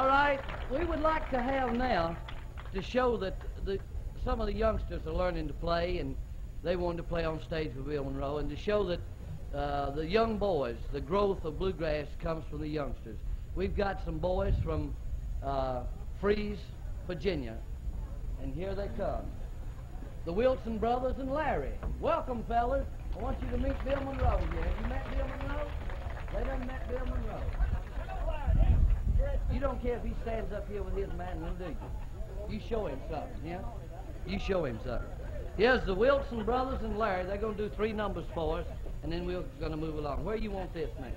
All right, we would like to have now to show that the, some of the youngsters are learning to play and they want to play on stage with Bill Monroe and to show that uh, the young boys, the growth of bluegrass comes from the youngsters. We've got some boys from uh, Fries, Virginia, and here they come. The Wilson brothers and Larry. Welcome, fellas. I want you to meet Bill Monroe here. Have you met Bill Monroe? They done met Bill Monroe. You don't care if he stands up here with his mandolin, do you? You show him something, yeah? You show him something. Here's the Wilson brothers and Larry. They're going to do three numbers for us, and then we're going to move along. Where you want this man?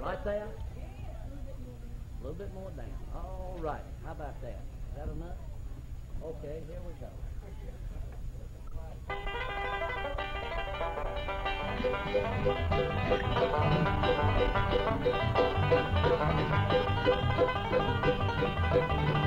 Right there? A little bit more down. All right. How about that? Is that enough? Okay, here we go. Right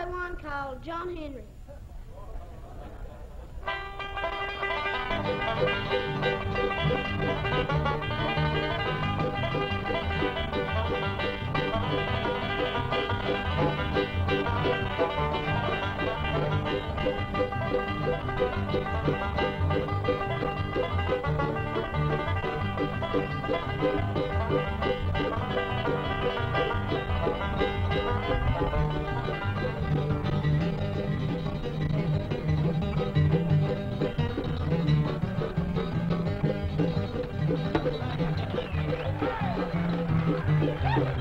play one called John Henry. Yeah.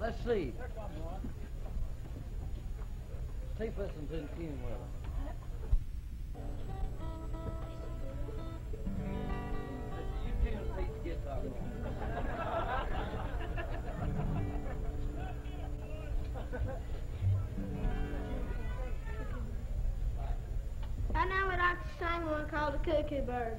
Let's see. If this one's in tune with it. You tune Pete's guitar. Right now we'd like to sing one called The Cuckoo Bird.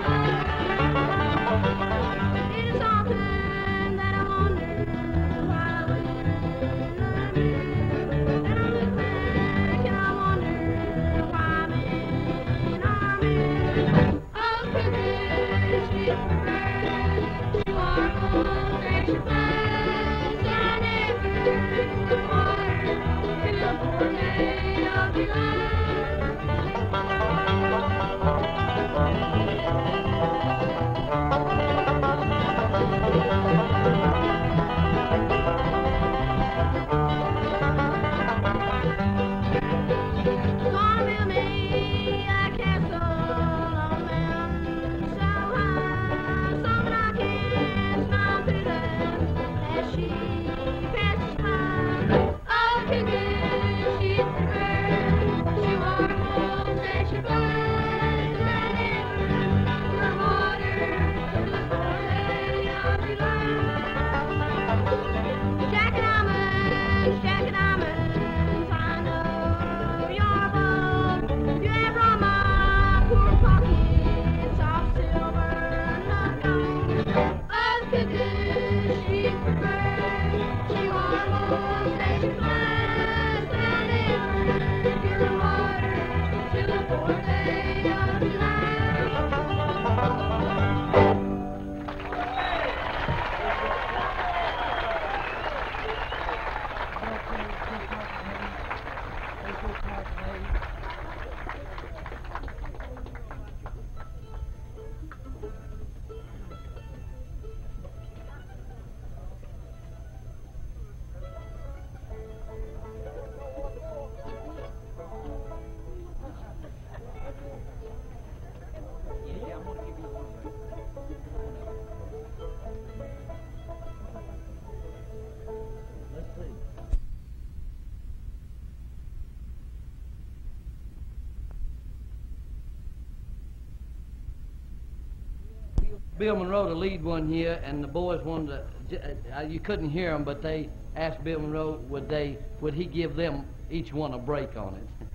Bill Monroe to lead one year, and the boys wanted to. Uh, you couldn't hear them, but they asked Bill Monroe would they would he give them each one a break on it.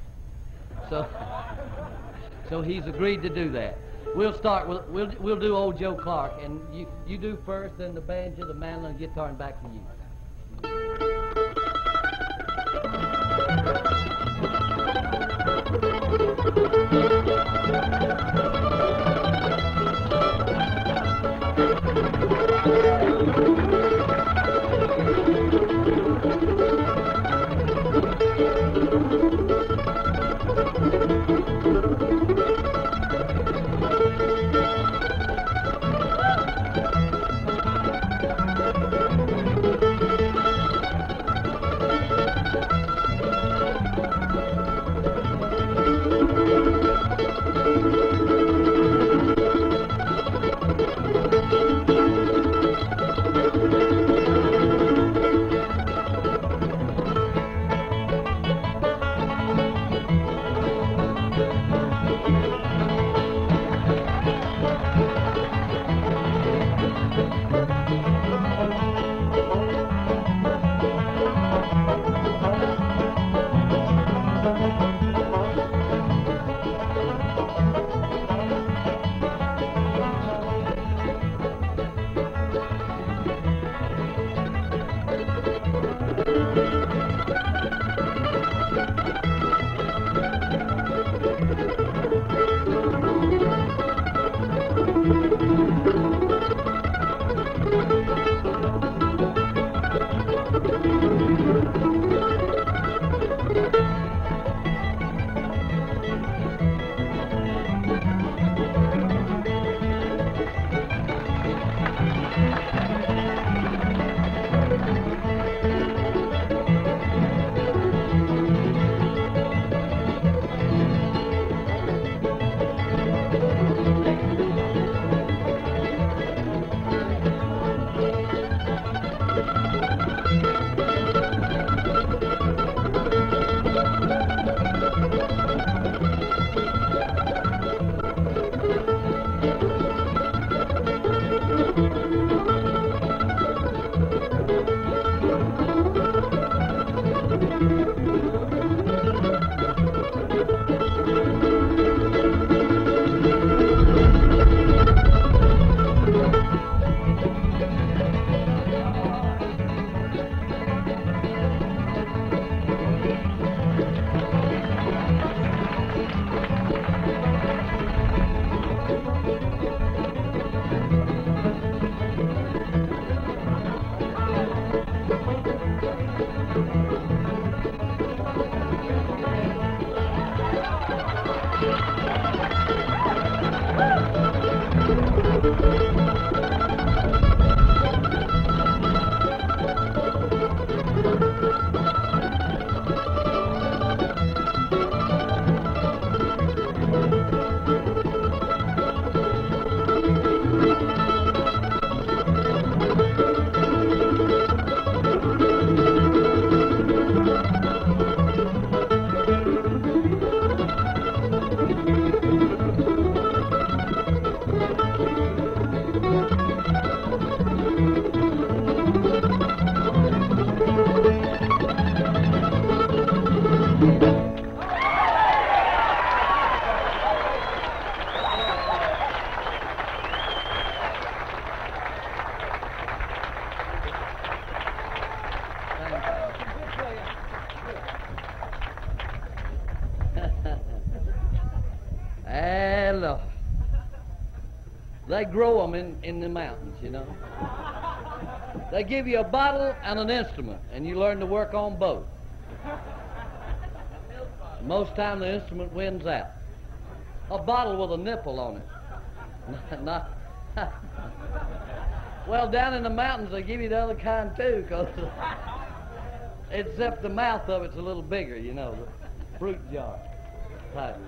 so, so he's agreed to do that. We'll start with we'll we'll do old Joe Clark, and you you do first, then the banjo, the mandolin, guitar, and back to you. They grow them in, in the mountains, you know. They give you a bottle and an instrument, and you learn to work on both. Most time the instrument wins out. A bottle with a nipple on it. Not, well, down in the mountains they give you the other kind too, because except the mouth of it's a little bigger, you know, the fruit jar type.